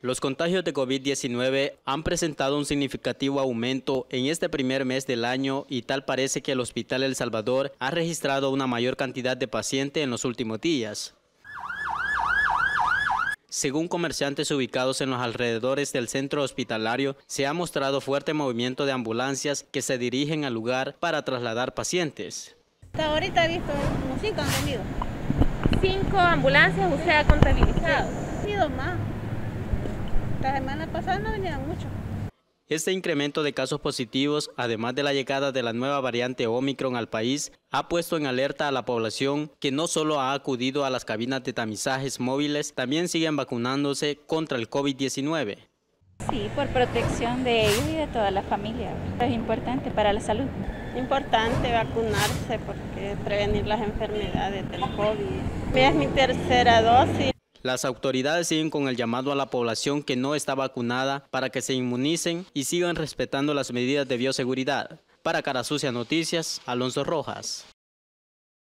Los contagios de COVID-19 han presentado un significativo aumento en este primer mes del año y tal parece que el Hospital El Salvador ha registrado una mayor cantidad de pacientes en los últimos días. Según comerciantes ubicados en los alrededores del centro hospitalario, se ha mostrado fuerte movimiento de ambulancias que se dirigen al lugar para trasladar pacientes. Hasta ahorita he visto cinco han venido. ¿Cinco ambulancias usted ha contabilizado? Sí, más. La semana pasada no venían mucho. Este incremento de casos positivos, además de la llegada de la nueva variante Omicron al país, ha puesto en alerta a la población que no solo ha acudido a las cabinas de tamizajes móviles, también siguen vacunándose contra el COVID-19. Sí, por protección de ellos y de toda la familia. Es importante para la salud. Importante vacunarse porque prevenir las enfermedades del COVID. Es mi tercera dosis. Las autoridades siguen con el llamado a la población que no está vacunada para que se inmunicen y sigan respetando las medidas de bioseguridad. Para Cara Sucia Noticias, Alonso Rojas.